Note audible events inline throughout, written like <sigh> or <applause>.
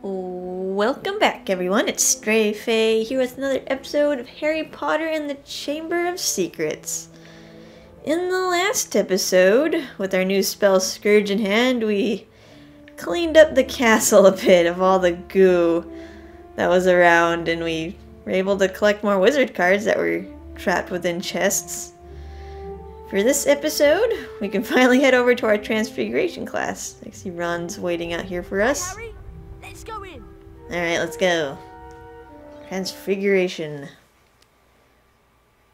Welcome back, everyone. It's StrayFae here with another episode of Harry Potter and the Chamber of Secrets. In the last episode, with our new spell Skurge in hand, we cleaned up the castle a bit of all the goo that was around, and we were able to collect more wizard cards that were trapped within chests. For this episode, we can <laughs> finally head over to our Transfiguration class. I see Ron's waiting out here for us. Harry, go in. Alright, let's go. Transfiguration.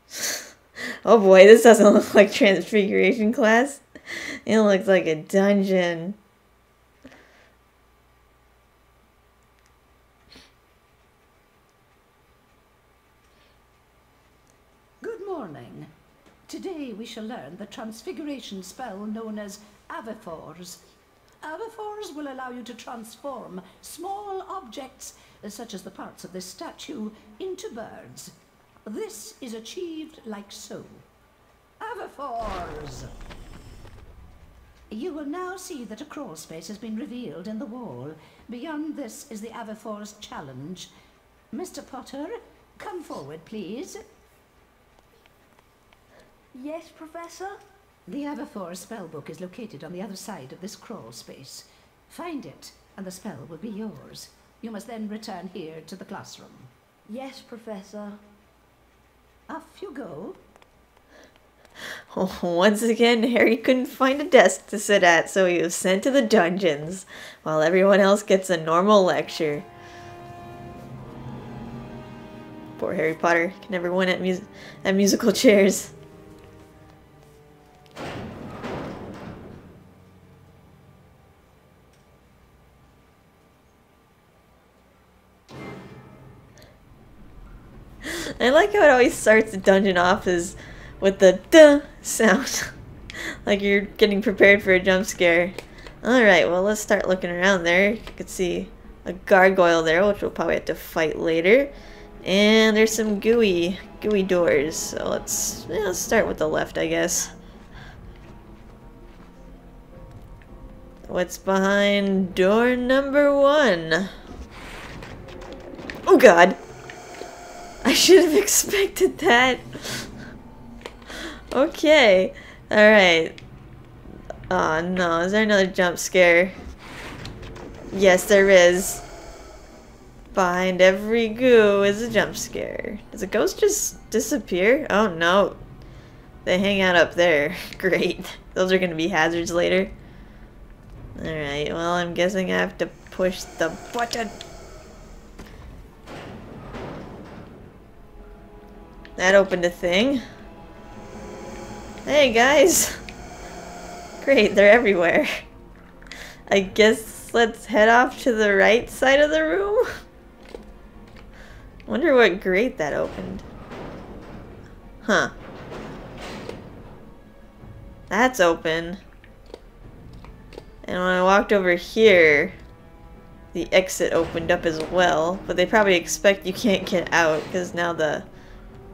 <sighs> oh boy, this doesn't look like Transfiguration class. It looks like a dungeon. Good morning. Today we shall learn the transfiguration spell known as Avifors. Avifors will allow you to transform small objects, uh, such as the parts of this statue, into birds. This is achieved like so. Avifors! You will now see that a crawl space has been revealed in the wall. Beyond this is the Avifors challenge. Mr. Potter, come forward, please. Yes, Professor? The Avifors spellbook is located on the other side of this crawl space. Find it, and the spell will be yours. You must then return here to the classroom. Yes, Professor. Off you go. <laughs> Once again, Harry couldn't find a desk to sit at, so he was sent to the dungeons, while everyone else gets a normal lecture. Poor Harry Potter can never win at, mus- at musical chairs. I like how it always starts the dungeon off as with the duh sound. <laughs> like you're getting prepared for a jump scare. Alright, well let's start looking around there. You can see a gargoyle there, which we'll probably have to fight later. And there's some gooey, gooey doors. So let's, yeah, let's start with the left, I guess. What's behind door number one? Oh god! I should have <laughs> expected that. Okay. Alright. Oh no, is there another jump scare? Yes, there is. Behind every goo is a jump scare. Does a ghost just disappear? Oh no. They hang out up there. <laughs> Great. Those are gonna be hazards later. Alright, well I'm guessing I have to push the button. That opened a thing. Hey guys! Great, they're everywhere. I guess let's head off to the right side of the room? Wonder what grate that opened. Huh. That's open. And when I walked over here, the exit opened up as well. But they probably expect you can't get out because now the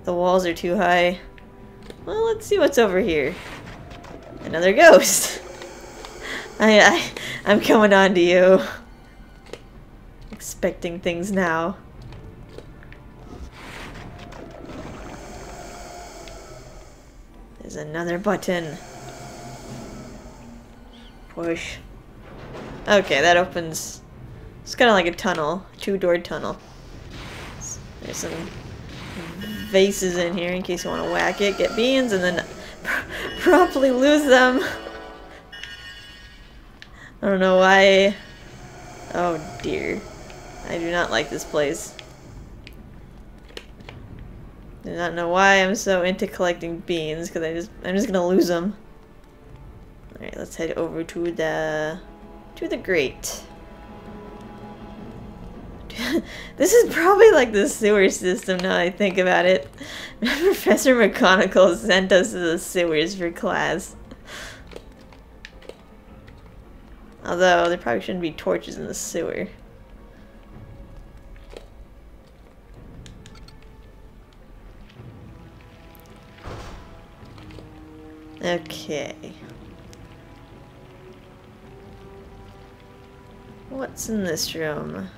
the walls are too high. Well, let's see what's over here. Another ghost. <laughs> I, I, I'm coming on to you. Expecting things now. There's another button. Push. Okay, that opens. It's kind of like a tunnel, two-door tunnel. There's some vases in here in case you want to whack it, get beans, and then <laughs> promptly lose them. I don't know why. Oh dear. I do not like this place. Do not know why I'm so into collecting beans because I just I'm just gonna lose them. All right, let's head over to the to the grate. <laughs> this is probably like the sewer system now I think about it. <laughs> Professor McGonagall sent us to the sewers for class. Although, there probably shouldn't be torches in the sewer. Okay. What's in this room?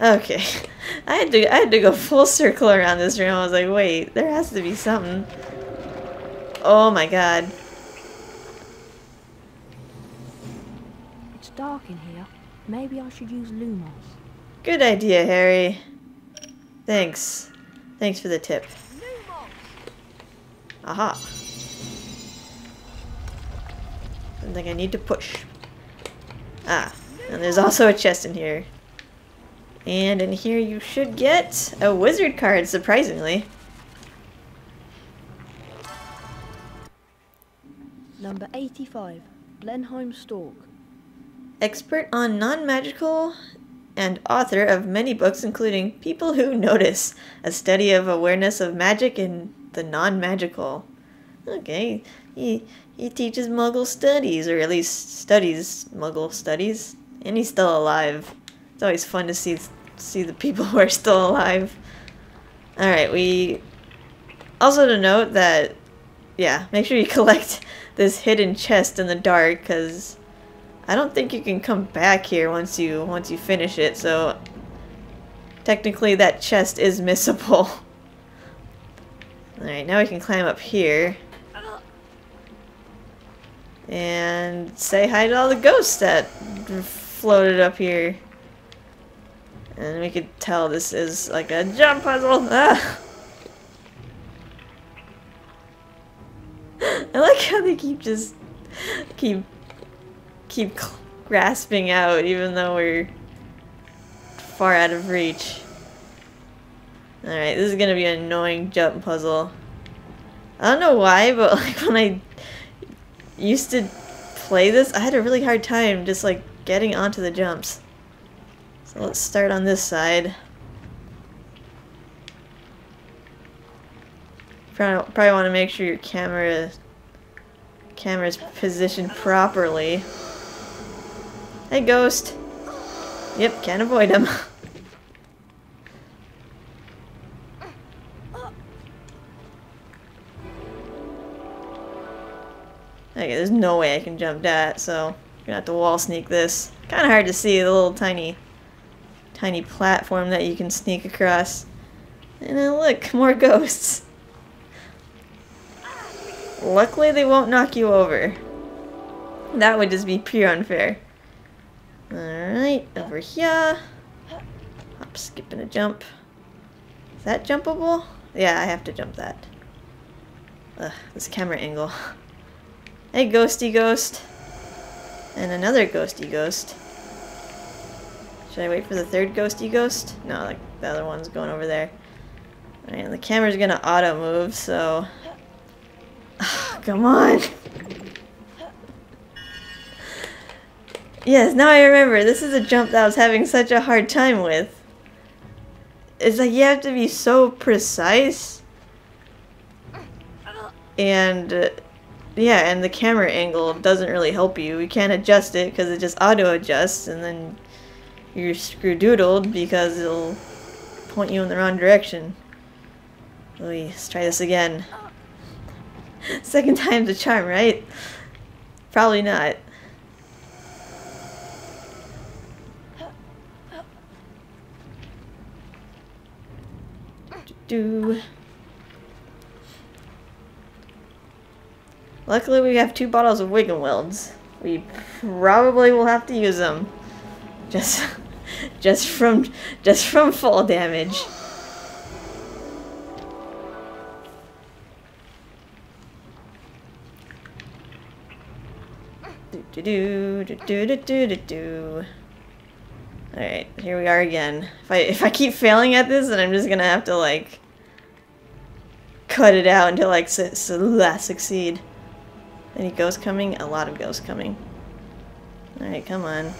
Okay. <laughs> I had to I had to go full circle around this room. I was like, wait, there has to be something. Oh my god. It's dark in here. Maybe I should use Lumos. Good idea, Harry. Thanks. Thanks for the tip. Aha. Something I need to push. Ah, and there's also a chest in here. And in here you should get a wizard card, surprisingly. Number 85. Blenheim Stalk. Expert on non-magical and author of many books including People Who Notice, a study of awareness of magic in the non-magical. Okay, he, he teaches muggle studies, or at least studies muggle studies, and he's still alive. It's always fun to see see the people who are still alive. Alright, we... Also to note that, yeah, make sure you <laughs> collect this hidden chest in the dark, because I don't think you can come back here once you once you finish it, so technically that chest is missable. <laughs> Alright, now we can climb up here. And say hi to all the ghosts that floated up here. And we could tell this is like a jump puzzle. <laughs> Ah! I like how they keep just keep keep grasping out even though we're far out of reach. Alright, this is gonna be an annoying jump puzzle. I don't know why, but <laughs> like when I used to play this, I had a really hard time just like getting onto the jumps. So let's start on this side. Probably, probably want to make sure your camera camera's positioned properly. Hey, ghost. Yep, can't avoid him. <laughs> Okay, there's no way I can jump that, so I'm gonna have to wall sneak this. Kind of hard to see the little tiny, tiny platform that you can sneak across. And then look, more ghosts. Luckily they won't knock you over. That would just be pure unfair. Alright, over here. Hop, skip, and a jump. Is that jumpable? Yeah, I have to jump that. Ugh, this camera angle. <laughs> Hey, ghosty ghost. And another ghosty ghost. Should I wait for the third ghosty ghost? No, like the other one's going over there. Alright, and the camera's gonna auto move, so... <sighs> Come on! Yes, now I remember. This is a jump that I was having such a hard time with. It's like you have to be so precise. And... Uh, yeah, and the camera angle doesn't really help you. You can't adjust it because it just auto-adjusts and then you're screwdoodled because it'll point you in the wrong direction. Let's try this again. <laughs> Second time's a charm, right? Probably not. Do. Luckily we have two bottles of Wiggenwelds. We probably will have to use them. Just <laughs> <laughs> just from just from fall damage. Do do do do do do do do. Alright, here we are again. If I if I keep failing at this then I'm just gonna have to like cut it out until like su su succeed. Any ghosts coming? A lot of ghosts coming. Alright, come on.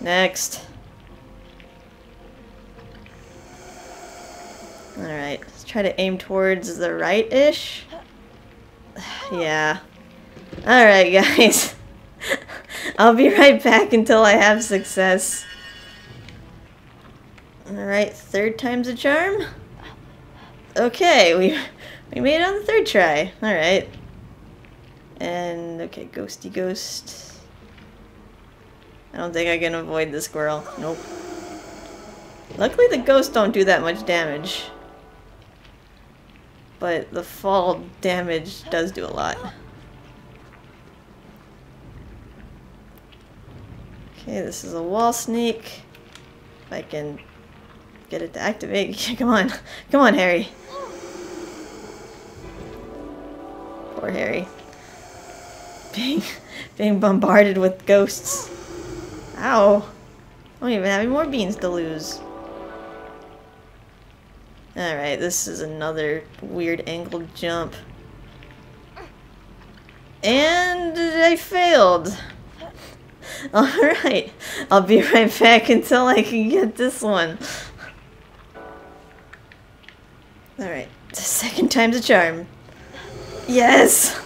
Next. Alright, let's try to aim towards the right-ish. yeah. Alright, <laughs> guys. I'll be right back until I have success. Alright, third time's a charm? Okay, we, we made it on the third try. Alright. And, okay, ghosty ghost. I don't think I can avoid the squirrel. Nope. Luckily the ghosts don't do that much damage. But the fall damage does do a lot. Okay, this is a wall sneak. If I can get it to activate. <laughs> Come on. Come on, Harry. Poor Harry. <laughs> Being, being bombarded with ghosts. Ow. I don't even have any more beans to lose. Alright, this is another weird angled jump. And I failed. <laughs> Alright, I'll be right back until I can get this one. Alright, second time's a charm. Yes!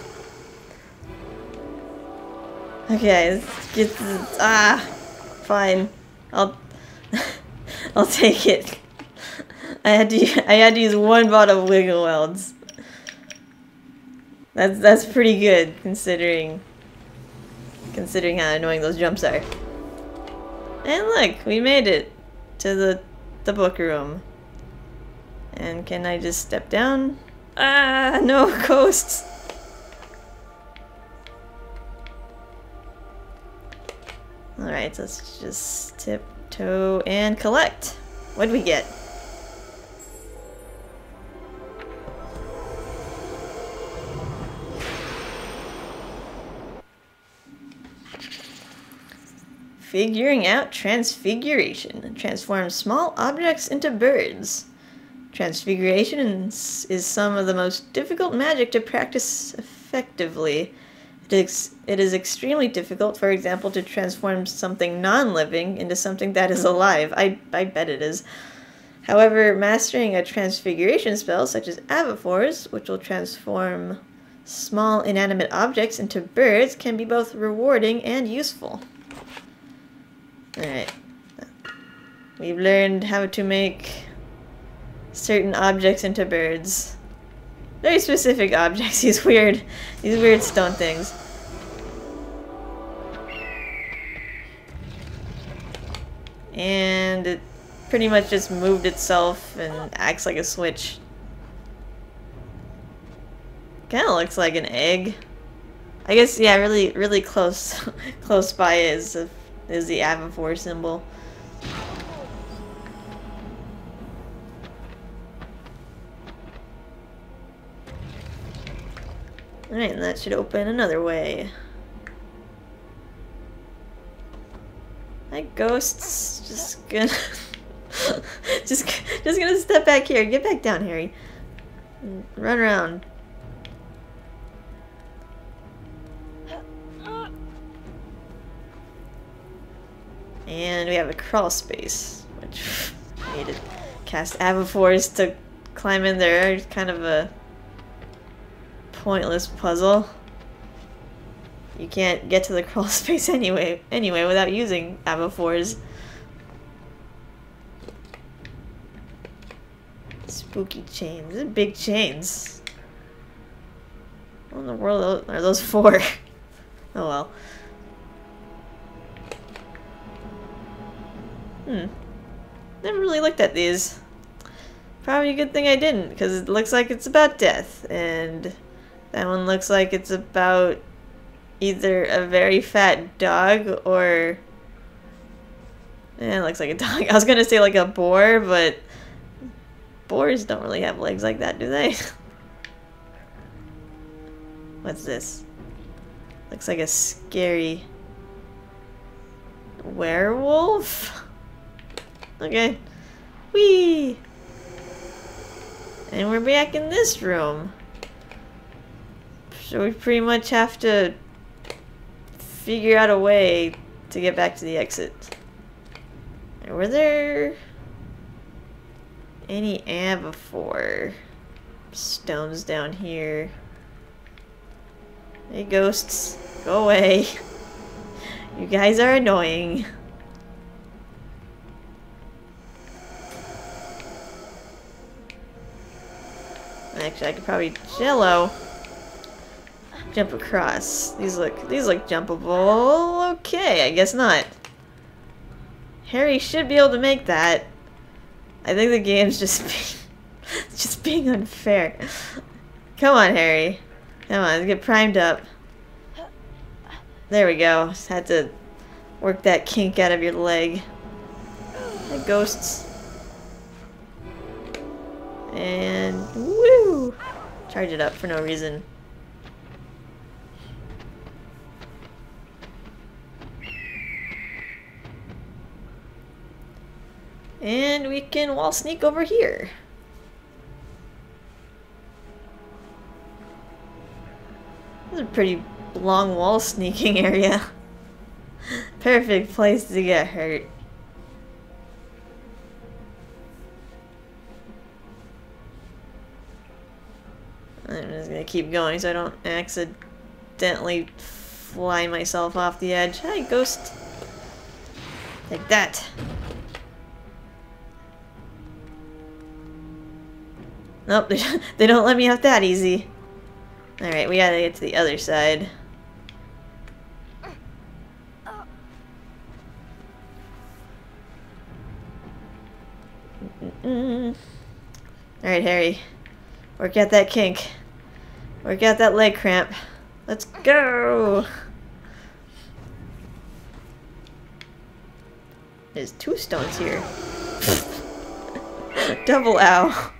Okay, let's get this. Ah! Fine. I'll. <laughs> I'll take it. I had to. I had to use one bottle of Wiggenwelds. That's that's pretty good considering. Considering how annoying those jumps are. And look, we made it to the the book room. And can I just step down? Ah, no <laughs> ghosts. Alright, let's just tiptoe and collect. What would we get? Figuring out transfiguration. Transforms small objects into birds. Transfiguration is some of the most difficult magic to practice effectively. It is, extremely difficult, for example, to transform something non-living into something that is mm-hmm. alive. I, I bet it is. However, mastering a transfiguration spell, such as Avifors, which will transform small inanimate objects into birds, can be both rewarding and useful. Alright. We've learned how to make certain objects into birds. Very specific objects, <laughs> these weird, these weird stone things. And it pretty much just moved itself and acts like a switch. Kinda looks like an egg. I guess, yeah, really, really close, <laughs> close by is, is the Avifor symbol. Alright, and that should open another way. My ghosts just gonna <laughs> just just gonna step back here. Get back down, Harry. Run around. And we have a crawl space, which <laughs> I need to cast Avifors to climb in there. Kind of a pointless puzzle. You can't get to the <laughs> crawl space anyway anyway without using Avifors. Spooky chains. These big chains. What in the world are those for? <laughs> oh well. Hmm. Never really looked at these. Probably a good thing I didn't, because it looks like it's about death, and that one looks like it's about either a very fat dog or... Eh, it looks like a <laughs> dog. I was gonna say like a boar, but boars don't really have legs like that, do they? <laughs> What's this? Looks like a scary werewolf? <laughs> Okay. Whee! And we're back in this room. So we pretty much have to figure out a way to get back to the exit. Were there any Avifor stones down here? Hey ghosts, go away. <laughs> You guys are annoying. Actually, I could probably jello jump across. These look these look jumpable. Okay, I guess not. Harry should be able to make that. I think the game's just <laughs> being, just being unfair. Come on, Harry. Come on, get primed up. There we go. Just had to work that kink out of your leg. Hey, ghosts. And woo! Charge it up for no reason. And we can wall sneak over here. This is a pretty long wall sneaking <laughs> area. Perfect place to get hurt. I'm just gonna keep going so I don't accidentally fly myself off the edge. Hi, ghost. Like that. Nope, <laughs> they don't let me out that easy. Alright, we gotta get to the other side. Alright, Harry. Work out that kink. Work out that leg cramp. Let's go! There's two stones here. <laughs> Double ow.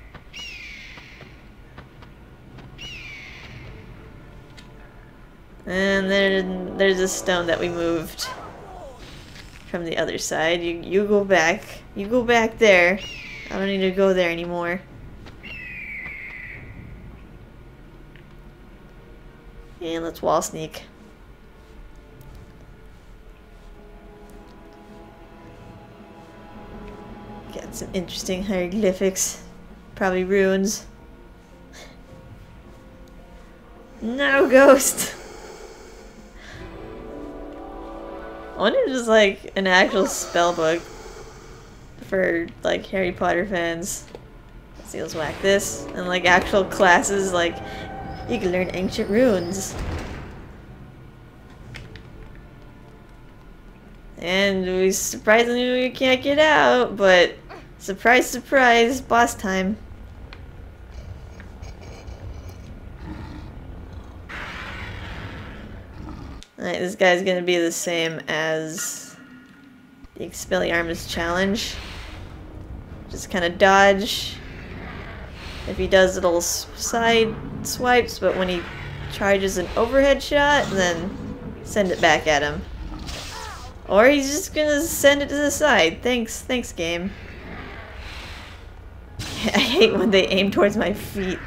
And then there's a stone that we moved from the other side. You you go back. You go back there. I don't need to go there anymore. And let's wall sneak. Got some interesting hieroglyphics. Probably runes. <laughs> No ghost! I wonder if there's like an actual spell book for like Harry Potter fans. Let's whack this. And like actual classes, like you can learn ancient runes. And we surprisingly we can't get out, but surprise surprise, boss time. Alright, this guy's gonna be the same as the Expelliarmus challenge. Just kind of dodge. If he does little side swipes, but when he charges an overhead shot, then send it back at him. Or he's just gonna send it to the side. Thanks, thanks game. <laughs> I hate when they aim towards my feet.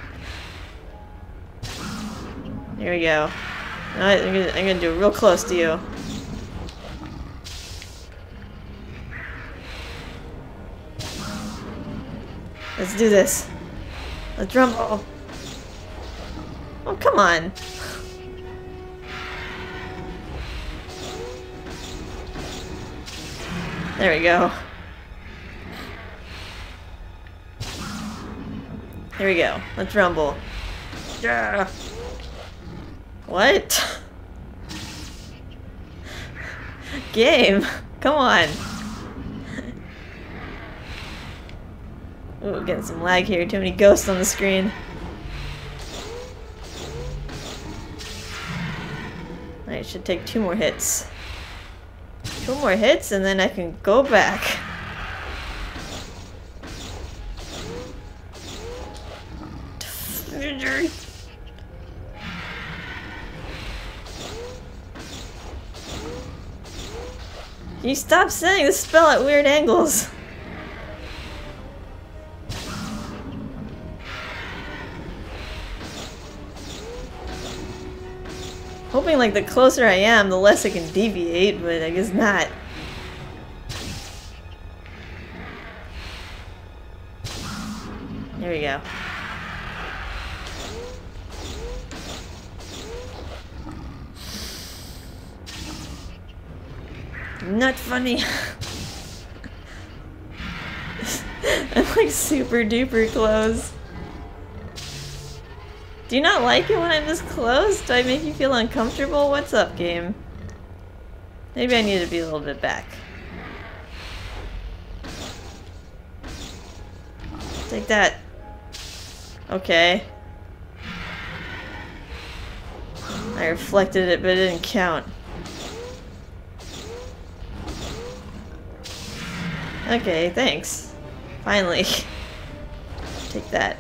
Here we go. Alright, I'm gonna, I'm gonna do it real close to you. Let's do this. Let's rumble. Oh, come on. There we go. Here we go. Let's rumble. Yeah. What? Game, come on. Ooh, getting some lag here. Too many ghosts on the screen. I should take two more hits. Two more hits and then I can go back. You stop saying the spell at weird angles? Hoping like the closer I am, the less I can deviate, but I guess not. There we go. Not funny. <laughs> I'm like super duper close. Do you not like it when I'm this close? Do I make you feel uncomfortable? What's up, game? Maybe I need to be a little bit back. Take that. Okay. I reflected it, but it didn't count. Okay, thanks. Finally. Take that.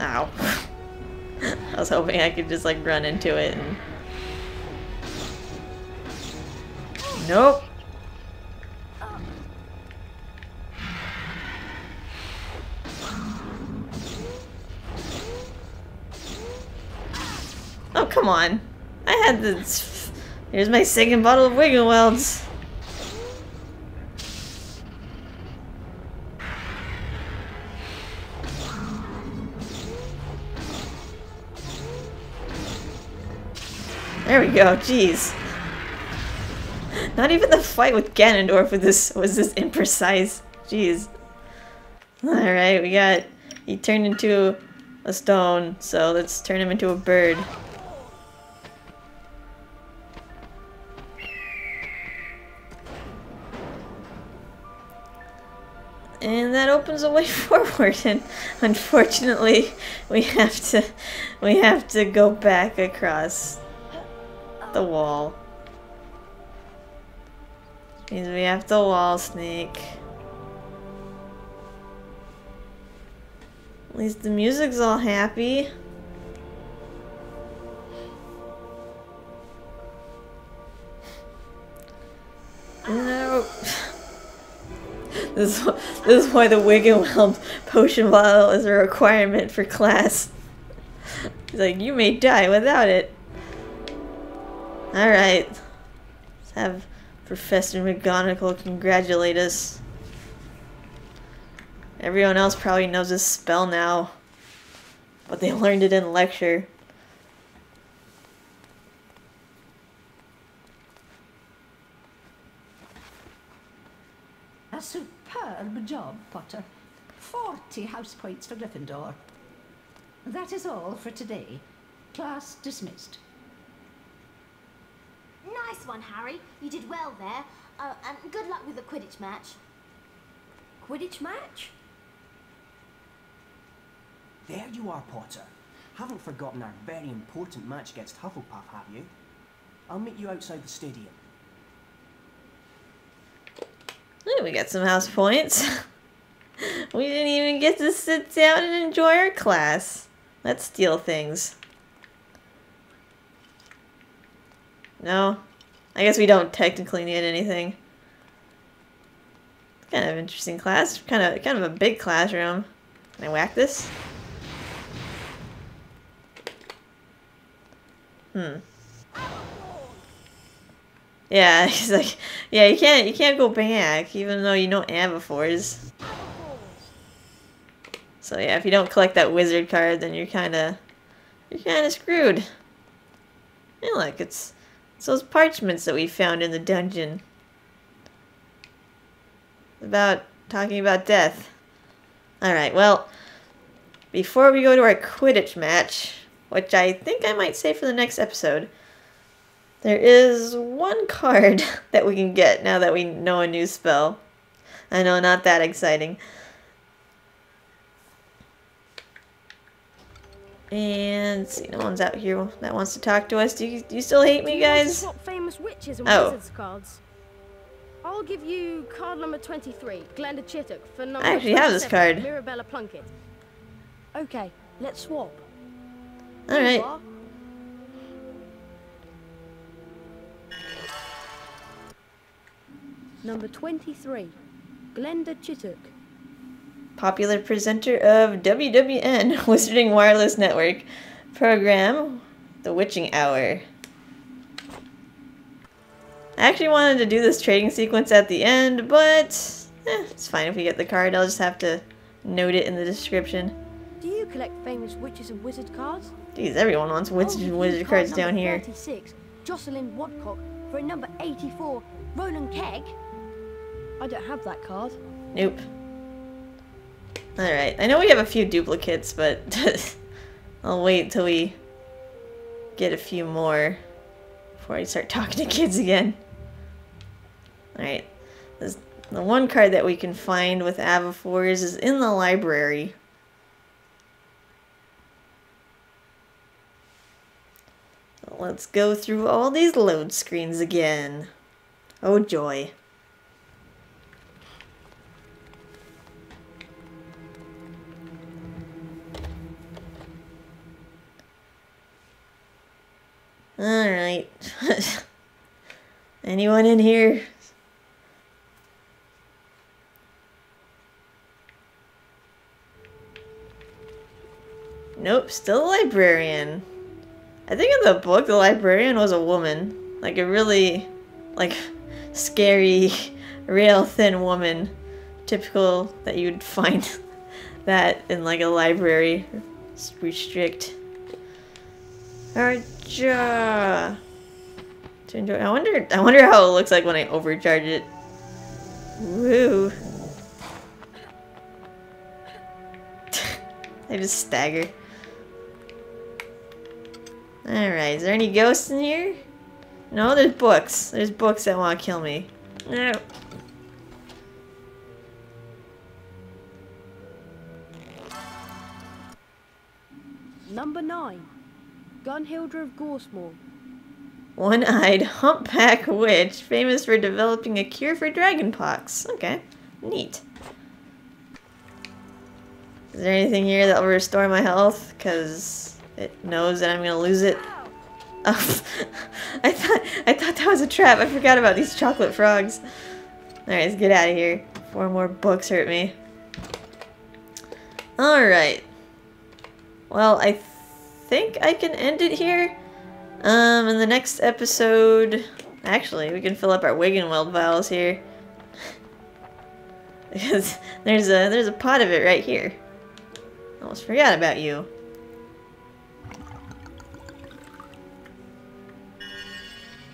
Ow. <laughs> I was hoping I could just like run into it and... Nope. Oh, come on. I had this. Here's my second bottle of Wiggenwelds. There we go, jeez. Not even the fight with Ganondorf was this was this imprecise. Jeez. Alright, we got he turned into a stone, so let's turn him into a bird. And that opens a way <laughs> forward and unfortunately we have to we have to go back across the wall. Means we have to wall sneak. At least the music's all happy. No. <laughs> This is, this is why the Wiggenweld potion bottle is a requirement for class. He's like, you may die without it. Alright. Let's have Professor McGonagall congratulate us. Everyone else probably knows this spell now. But they <laughs> learned it in lecture. A superb job, Potter. Forty house points for Gryffindor. That is all for today. Class dismissed. Nice one, Harry. You did well there. Uh, and good luck with the Quidditch match. Quidditch match? There you are, Potter. Haven't forgotten our very important match against Hufflepuff, have you? I'll meet you outside the stadium. Hey, we got some house points. <laughs> we didn't even get to sit down and enjoy our class. Let's steal things. No? I guess we don't technically need anything. Kind of interesting class. Kind of kind of a big classroom. Can I whack this? Hmm. Yeah, <laughs> he's like, yeah, you can't you can't go back even though you know Avifors. So yeah, if you don't collect that wizard card, then you're kind of you're kind of screwed. Hey, look, it's it's those parchments that we found in the dungeon. About talking about death. Alright, well, before we go to our Quidditch match, which I think I might say for the next episode, there is one <laughs> card that we can get now that we know a new spell. I know, not that exciting. And see, no one's out here that wants to talk to us. Do you, do you still hate me, Do you want guys? swap famous witches and Oh. wizards cards. I'll give you card number 23, Glenda Chittock, for number I actually have this card. Mirabella Plunkett. Okay, let's swap. Alright. Number 23, Glenda Chittock. Popular presenter of WWN <laughs> Wizarding Wireless Network program, The Witching Hour. I actually wanted to do this trading sequence at the end, but eh, it's fine if we get the card. I'll just have to note it in the description. Do you collect famous witches and wizard cards? Jeez, everyone wants witches I'll and wizard cards card down number here. 36, Joscelind Wadcock, for a number 84, Roland Kegg. I don't have that card. Nope. Alright, I know we have a few duplicates, but <laughs> I'll wait till we get a few more before I start <laughs> talking to kids again. Alright, the one card that we can find with Avifors is in the library. Let's go through all these load screens again. Oh joy. Alright. <laughs> Anyone in here? Nope, still a librarian. I think in the book the librarian was a woman. Like a really, like, scary, <laughs> real thin woman. Typical that you'd find <laughs> that in like a library. Restrict. Arja. To enjoy. I wonder. I wonder how it looks like when I overcharge it. Woo. <laughs> I just stagger. Alright, is there any ghosts in here? No, there's books. There's books that want to kill me. No. Number 9. Gunhilda of Gorsemoor. One-eyed humpback witch, famous for developing a cure for dragonpox. Okay, neat. Is there anything here that will restore my health? Because it knows that I'm gonna lose it. Oh, <laughs> I thought I thought that was a trap. I forgot about these chocolate frogs. Alright, let's get out of here. Four more books hurt me. Alright. Well, I think I can end it here. Um, in the next episode... Actually, we can fill up our Wiggenweld vials here. <laughs> because there's a, there's a pot of it right here. Almost forgot about you.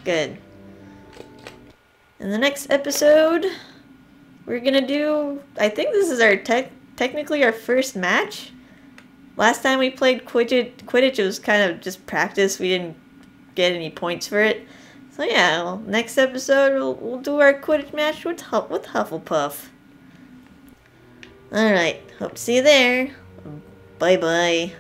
Good. In the next episode, we're gonna do... I think this is our te technically our first match. Last time we played Quidditch, Quidditch, it was kind of just practice. We didn't get any points for it. So yeah, well, next episode we'll, we'll do our Quidditch match with, with Hufflepuff. Alright, hope to see you there. Bye-bye.